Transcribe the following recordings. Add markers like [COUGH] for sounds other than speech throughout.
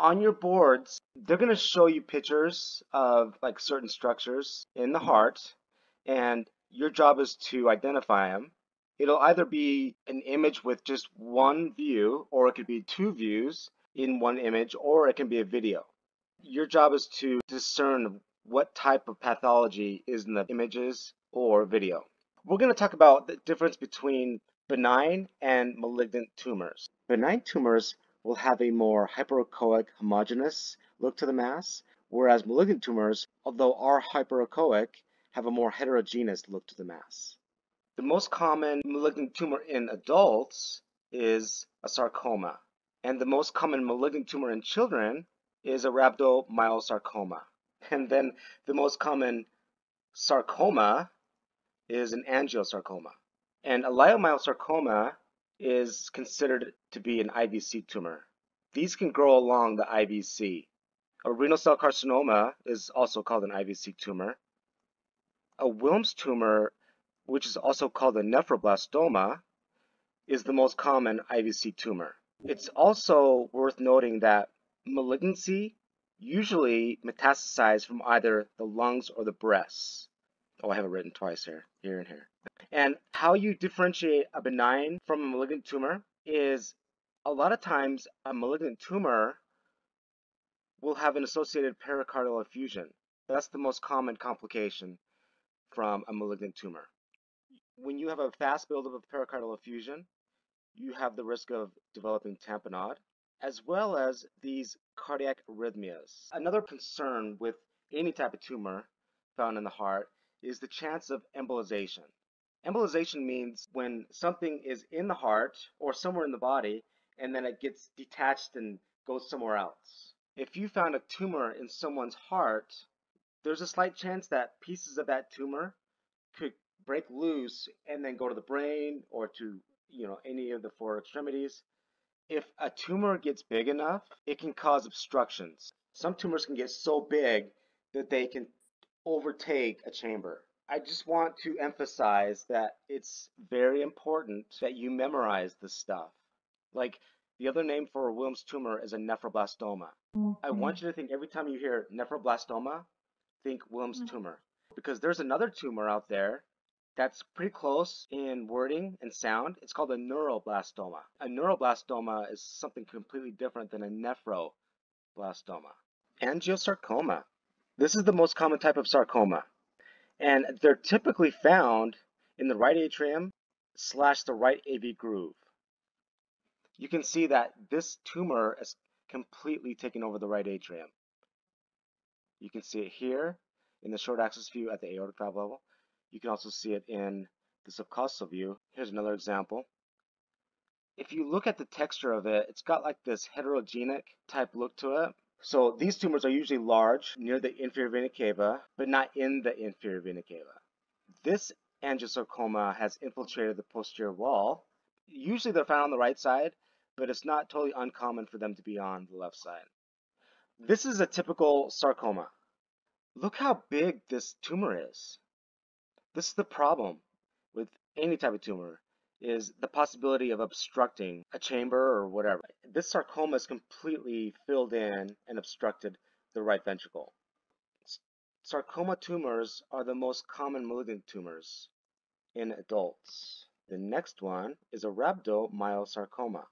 on your boards, they're going to show you pictures of like certain structures in the mm-hmm. heart, and your job is to identify them. It'll either be an image with just one view, or it could be two views in one image, or it can be a video. Your job is to discern what type of pathology is in the images or video. We're going to talk about the difference between benign and malignant tumors. Benign tumors will have a more hyperechoic, homogeneous look to the mass, whereas malignant tumors, although are hyperechoic, have a more heterogeneous look to the mass. The most common malignant tumor in adults is a sarcoma, and the most common malignant tumor in children is a rhabdomyosarcoma. [LAUGHS] And then the most common sarcoma is an angiosarcoma. And a leiomyosarcoma is considered to be an IVC tumor. These can grow along the IVC. A renal cell carcinoma is also called an IVC tumor. A Wilms tumor, which is also called a nephroblastoma, is the most common IVC tumor. It's also worth noting that malignancy usually metastasizes from either the lungs or the breasts. Oh, I have it written twice here, here and here. And how you differentiate a benign from a malignant tumor is a lot of times a malignant tumor will have an associated pericardial effusion. That's the most common complication from a malignant tumor. When you have a fast buildup of pericardial effusion, you have the risk of developing tamponade, as well as these cardiac arrhythmias. Another concern with any type of tumor found in the heart is the chance of embolization. Embolization means when something is in the heart or somewhere in the body and then it gets detached and goes somewhere else. If you found a tumor in someone's heart, there's a slight chance that pieces of that tumor could break loose and then go to the brain or to you know any of the four extremities. If a tumor gets big enough, it can cause obstructions. Some tumors can get so big that they can overtake a chamber. I just want to emphasize that it's very important that you memorize this stuff. Like the other name for a Wilms tumor is a nephroblastoma. I mm-hmm. want you to think every time you hear nephroblastoma, think Wilms mm-hmm. tumor. Because there's another tumor out there that's pretty close in wording and sound. It's called a neuroblastoma. A neuroblastoma is something completely different than a nephroblastoma. Angiosarcoma. This is the most common type of sarcoma. And they're typically found in the right atrium slash the right AV groove. You can see that this tumor is completely taken over the right atrium. You can see it here in the short axis view at the aortic valve level. You can also see it in the subcostal view. Here's another example. If you look at the texture of it, it's got like this heterogenic type look to it. So these tumors are usually large near the inferior vena cava, but not in the inferior vena cava. This angiosarcoma has infiltrated the posterior wall. Usually they're found on the right side, but it's not totally uncommon for them to be on the left side. This is a typical sarcoma. Look how big this tumor is. This is the problem with any type of tumor is the possibility of obstructing a chamber or whatever. This sarcoma is completely filled in and obstructed the right ventricle. Sarcoma tumors are the most common malignant tumors in adults. The next one is a rhabdomyosarcoma.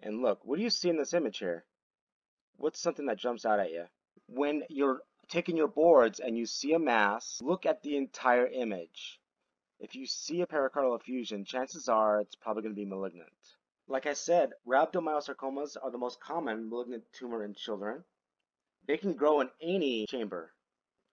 And look, what do you see in this image here? What's something that jumps out at you? When you're taking your boards and you see a mass, look at the entire image. If you see a pericardial effusion, chances are it's probably going to be malignant. Like I said, rhabdomyosarcomas are the most common malignant tumor in children. They can grow in any chamber.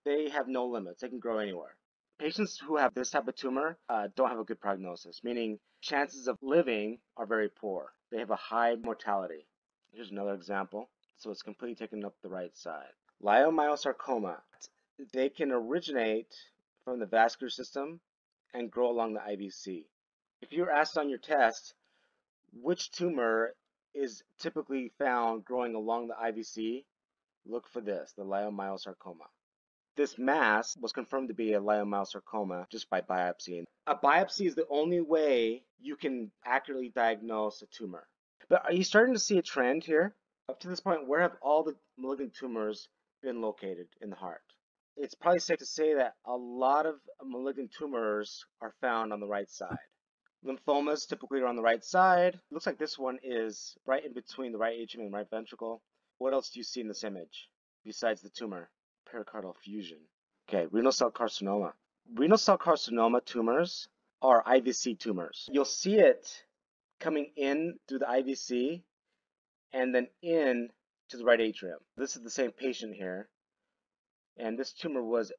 They have no limits. They can grow anywhere. Patients who have this type of tumor uh, don't have a good prognosis, meaning chances of living are very poor. They have a high mortality. Here's another example. So it's completely taken up the right side. Leiomyosarcoma. They can originate from the vascular system and grow along the IVC. If you're asked on your test which tumor is typically found growing along the IVC, look for this, the leiomyosarcoma. This mass was confirmed to be a leiomyosarcoma just by biopsy. A biopsy is the only way you can accurately diagnose a tumor. But are you starting to see a trend here? Up to this point, where have all the malignant tumors been located in the heart? It's probably safe to say that a lot of malignant tumors are found on the right side. Lymphomas typically are on the right side. Looks like this one is right in between the right atrium and right ventricle. What else do you see in this image besides the tumor? Pericardial fusion. Okay, renal cell carcinoma. Renal cell carcinoma tumors are IVC tumors. You'll see it coming in through the IVC and then in to the right atrium. This is the same patient here. And this tumor was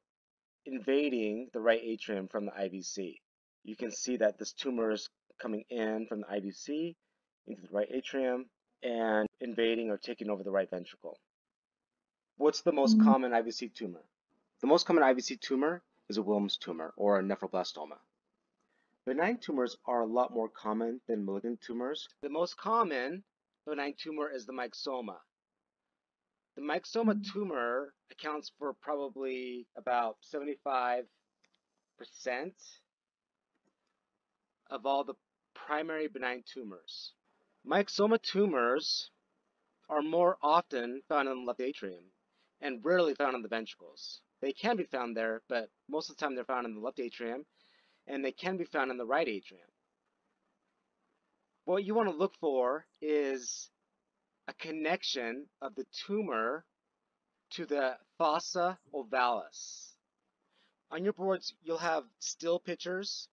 invading the right atrium from the IVC you can see that this tumor is coming in from the IVC into the right atrium and invading or taking over the right ventricle. What's the most mm -hmm. common IVC tumor? The most common IVC tumor is a Wilms tumor or a nephroblastoma. Benign tumors are a lot more common than malignant tumors. The most common benign tumor is the myxoma. The myxoma mm -hmm. tumor accounts for probably about 75% of all the primary benign tumors. Myxoma tumors are more often found in the left atrium and rarely found in the ventricles. They can be found there, but most of the time they're found in the left atrium and they can be found in the right atrium. What you want to look for is a connection of the tumor to the fossa ovalis. On your boards, you'll have still pictures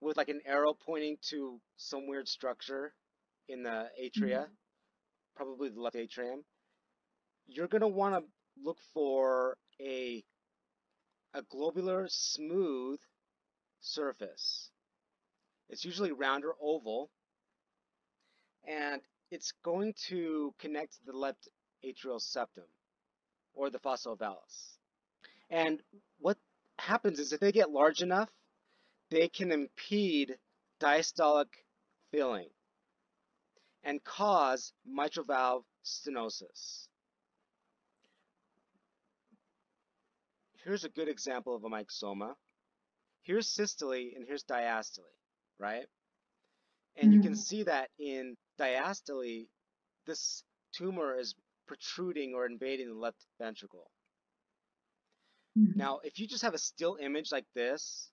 with like an arrow pointing to some weird structure in the atria, mm-hmm. probably the left atrium, you're going to want to look for a a globular smooth surface. It's usually round or oval and it's going to connect to the left atrial septum or the fossa ovalis. And what happens is if they get large enough, they can impede diastolic filling and cause mitral valve stenosis. Here's a good example of a myxoma. Here's systole and here's diastole, right? And you can mm-hmm. see that in diastole, this tumor is protruding or invading the left ventricle. Mm-hmm. Now, if you just have a still image like this,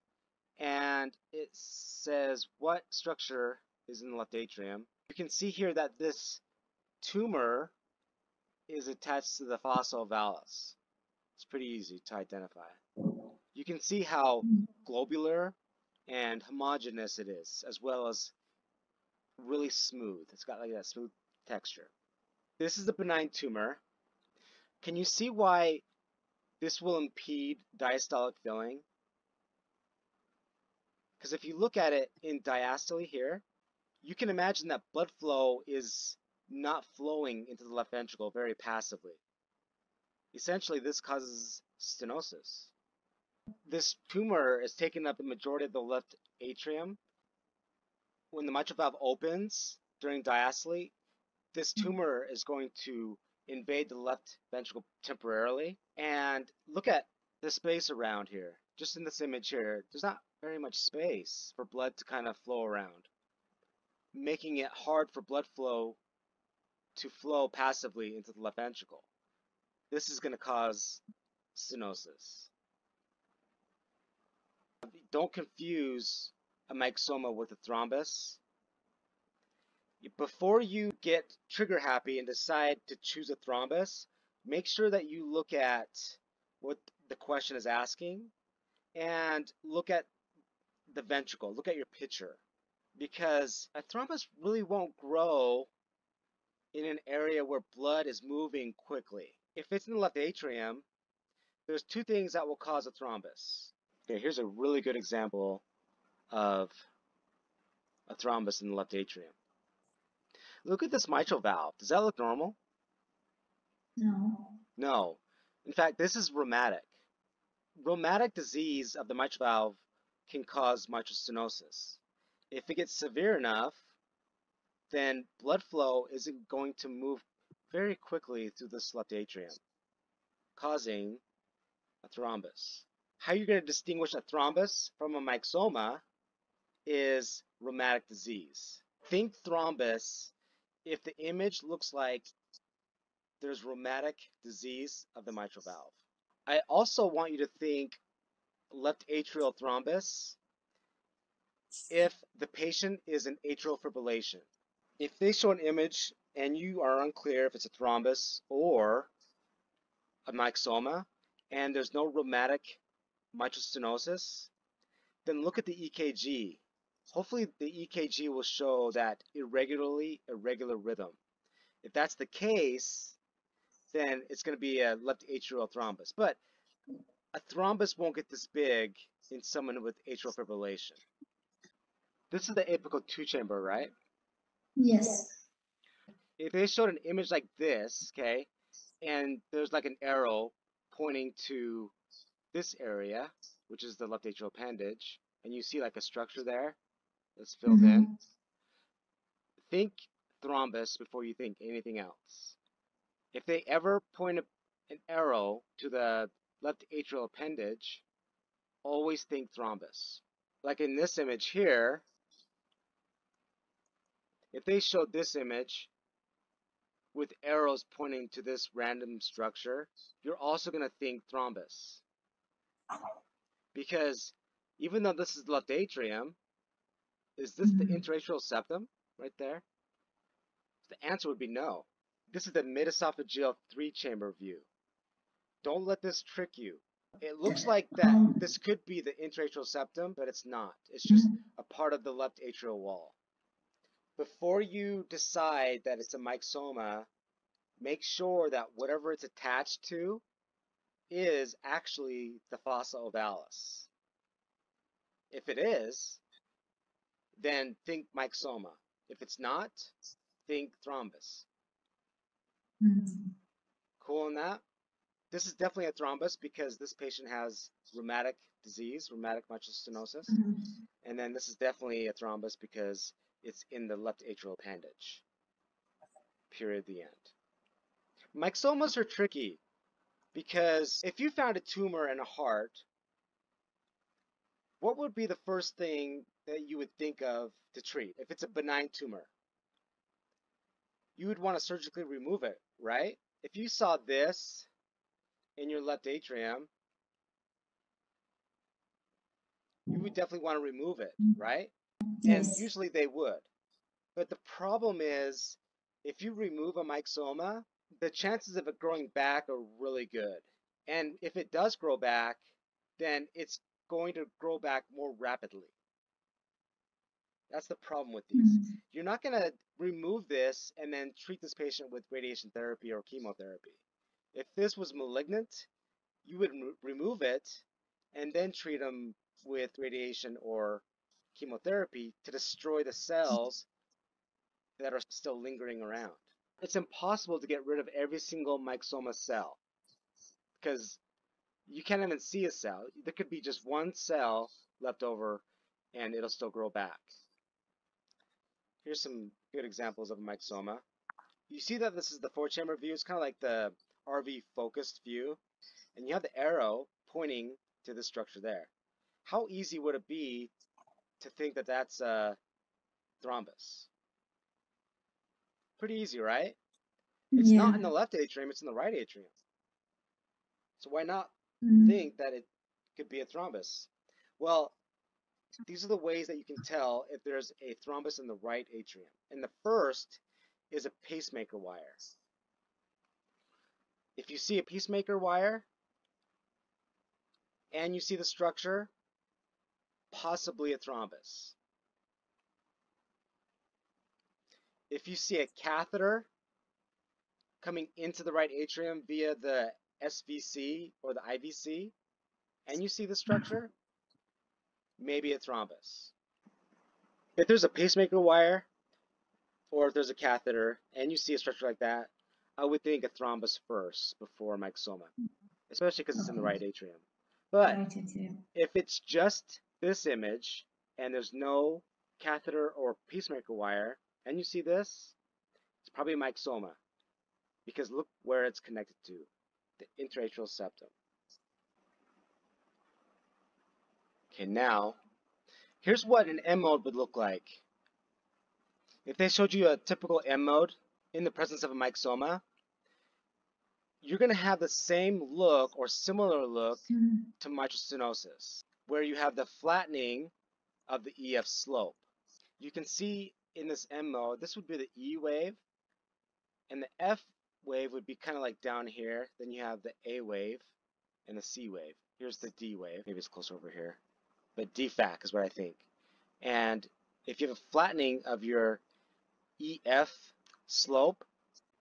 and it says what structure is in the left atrium. You can see here that this tumor is attached to the fossa ovalis. It's pretty easy to identify. You can see how globular and homogeneous it is, as well as really smooth. It's got like that smooth texture. This is the benign tumor. Can you see why this will impede diastolic filling? Because if you look at it in diastole here, you can imagine that blood flow is not flowing into the left ventricle very passively. Essentially, this causes stenosis. This tumor is taking up the majority of the left atrium. When the mitral valve opens during diastole, this hmm. tumor is going to invade the left ventricle temporarily. And look at the space around here. Just in this image here, there's not very much space for blood to kind of flow around, making it hard for blood flow to flow passively into the left ventricle. This is going to cause stenosis. Don't confuse a myxoma with a thrombus. Before you get trigger happy and decide to choose a thrombus, make sure that you look at what the question is asking and look at the ventricle, look at your picture. Because a thrombus really won't grow in an area where blood is moving quickly. If it's in the left atrium, there's two things that will cause a thrombus. Okay, here's a really good example of a thrombus in the left atrium. Look at this mitral valve. Does that look normal? No. No. In fact, this is rheumatic. Rheumatic disease of the mitral valve can cause mitral stenosis. If it gets severe enough, then blood flow isn't going to move very quickly through this left atrium, causing a thrombus. How are you're going to distinguish a thrombus from a myxoma is rheumatic disease. Think thrombus if the image looks like there's rheumatic disease of the mitral valve. I also want you to think left atrial thrombus if the patient is in atrial fibrillation. If they show an image and you are unclear if it's a thrombus or a myxoma and there's no rheumatic mitral stenosis, then look at the EKG. Hopefully the EKG will show that irregularly irregular rhythm. If that's the case, then it's going to be a left atrial thrombus. But a thrombus won't get this big in someone with atrial fibrillation. This is the apical two chamber, right? Yes. If they showed an image like this, okay, and there's like an arrow pointing to this area, which is the left atrial appendage, and you see like a structure there that's filled Mhm. in, think thrombus before you think anything else. If they ever point a, an arrow to the left atrial appendage, always think thrombus. Like in this image here, if they showed this image with arrows pointing to this random structure, you're also going to think thrombus. Because even though this is the left atrium, is this the Mhm. interatrial septum right there? The answer would be no. This is the mid-esophageal three-chamber view. Don't let this trick you. It looks like that Um, this could be the interatrial septum, but it's not. It's just Mhm. a part of the left atrial wall. Before you decide that it's a myxoma, make sure that whatever it's attached to is actually the fossa ovalis. If it is, then think myxoma. If it's not, think thrombus. Mhm. Cool on that? This is definitely a thrombus because this patient has rheumatic disease, rheumatic mitral stenosis. Mhm. And then this is definitely a thrombus because it's in the left atrial appendage. Period, the end. Myxomas are tricky because if you found a tumor in a heart, what would be the first thing that you would think of to treat if it's a benign tumor? You would want to surgically remove it, right? If you saw this in your left atrium, you would definitely want to remove it, Mm. right? And usually they would. But the problem is, if you remove a myxoma, the chances of it growing back are really good. And if it does grow back, then it's going to grow back more rapidly. That's the problem with these. Mhm. You're not going to remove this and then treat this patient with radiation therapy or chemotherapy. If this was malignant, you would re- remove it and then treat them with radiation or chemotherapy to destroy the cells that are still lingering around. It's impossible to get rid of every single myxoma cell because you can't even see a cell. There could be just one cell left over and it'll still grow back. Here's some good examples of a myxoma. You see that this is the four chamber view. It's kind of like the RV focused view. And you have the arrow pointing to the structure there. How easy would it be to think that that's a thrombus? Pretty easy, right? It's yeah. not in the left atrium, it's in the right atrium. So why not Mhm. think that it could be a thrombus? Well, these are the ways that you can tell if there's a thrombus in the right atrium. And the first is a pacemaker wire. If you see a pacemaker wire and you see the structure, possibly a thrombus. If you see a catheter coming into the right atrium via the SVC or the IVC, and you see the structure, maybe a thrombus. If there's a pacemaker wire, or if there's a catheter, and you see a structure like that, I would think a thrombus first before myxoma, especially because it's in the right atrium. But if it's just this image and there's no catheter or pacemaker wire, and you see this, it's probably myxoma because look where it's connected to the interatrial septum. Okay, now here's what an M mode would look like. If they showed you a typical M mode in the presence of a myxoma, you're going to have the same look or similar look to mitral stenosis, where you have the flattening of the EF slope. You can see in this M mode, this would be the E wave, and the F wave would be kind of like down here. Then you have the A wave and the C wave. Here's the D wave. Maybe it's closer over here. But DFAC is what I think. And if you have a flattening of your EF slope,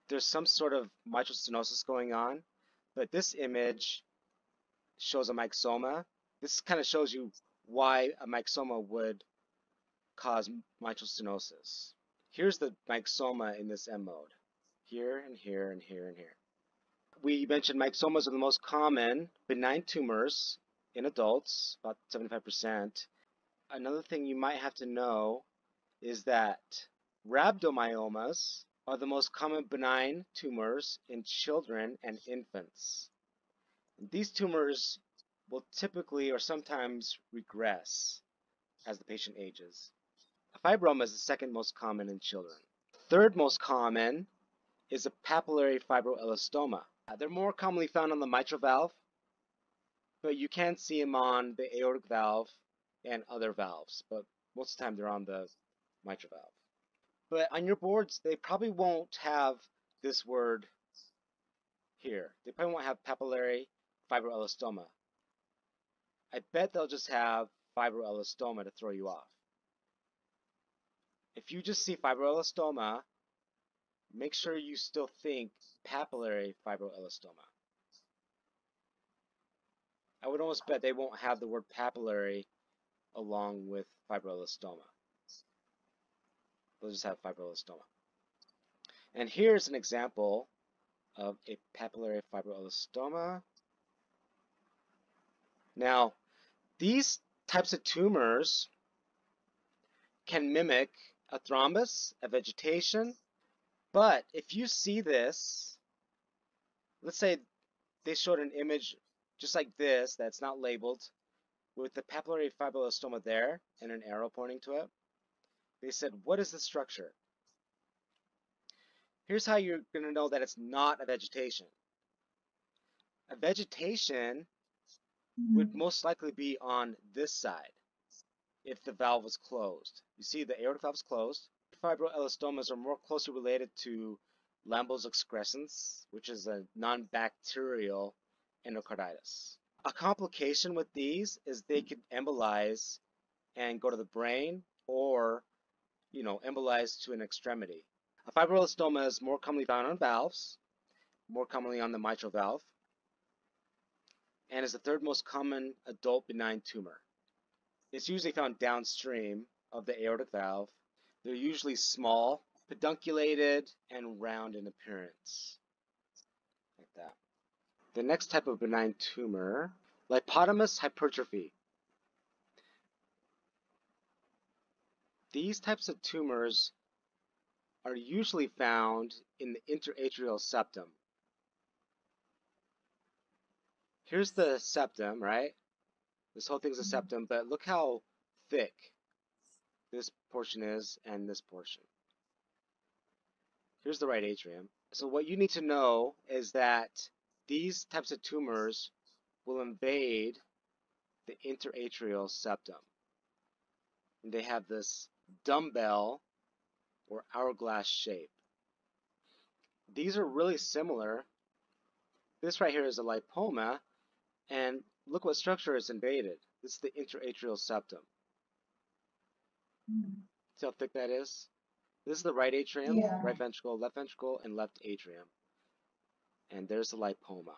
there's some sort of mitral stenosis going on. But this image shows a myxoma. This kind of shows you why a myxoma would cause mitral stenosis. Here's the myxoma in this M mode. Here and here and here and here. We mentioned myxomas are the most common benign tumors in adults, about 75%. Another thing you might have to know is that rhabdomyomas are the most common benign tumors in children and infants. These tumors will typically or sometimes regress as the patient ages. A fibroma is the second most common in children. Third most common is a papillary fibroelastoma. They're more commonly found on the mitral valve, but you can see them on the aortic valve and other valves, but most of the time they're on the mitral valve. But on your boards, they probably won't have this word here. They probably won't have papillary fibroelastoma. I bet they'll just have fibroelastoma to throw you off. If you just see fibroelastoma, make sure you still think papillary fibroelastoma. I would almost bet they won't have the word papillary along with fibroelastoma. They'll just have fibroelastoma. And here's an example of a papillary fibroelastoma. Now, these types of tumors can mimic a thrombus, a vegetation, but if you see this, let's say they showed an image just like this that's not labeled with the papillary fibrosarcoma there and an arrow pointing to it. They said, what is the structure? Here's how you're going to know that it's not a vegetation. A vegetation would Mhm. most likely be on this side if the valve was closed. You see the aortic valve is closed. Fibroelastomas are more closely related to Lambl's excrescence, which is a non-bacterial endocarditis. A complication with these is they could embolize and go to the brain or, you know, embolize to an extremity. A fibroelastoma is more commonly found on valves, more commonly on the mitral valve, and is the third most common adult benign tumor. It's usually found downstream of the aortic valve. They're usually small, pedunculated, and round in appearance. The next type of benign tumor, lipomatous hypertrophy. These types of tumors are usually found in the interatrial septum. Here's the septum, right? This whole thing's a Mhm. septum, but look how thick this portion is and this portion. Here's the right atrium. So what you need to know is that these types of tumors will invade the interatrial septum. And they have this dumbbell or hourglass shape. These are really similar. This right here is a lipoma, and look what structure is invaded. This is the interatrial septum. Mhm. See how thick that is? This is the right atrium, Yeah. right ventricle, left ventricle, and left atrium. And there's the lipoma.